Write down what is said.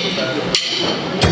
Obrigado.